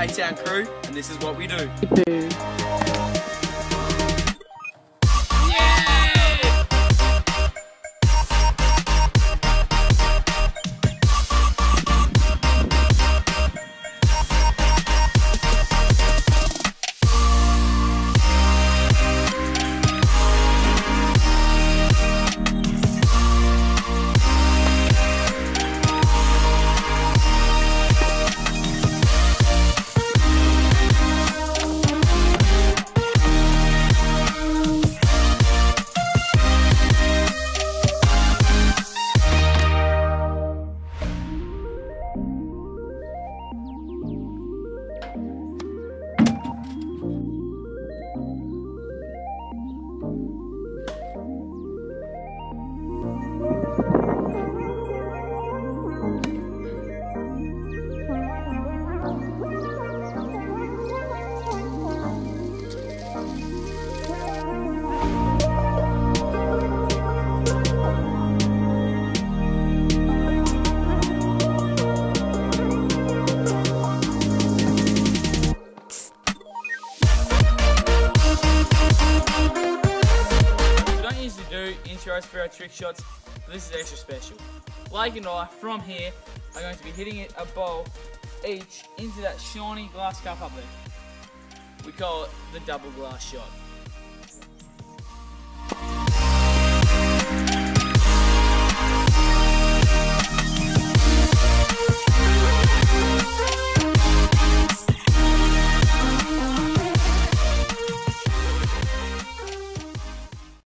K-Town Krew, and this is what we do. Intros for our trick shots, but this is extra special. Blake and I, from here, are going to be hitting it a bowl each into that shiny glass cup up there. We call it the double glass shot.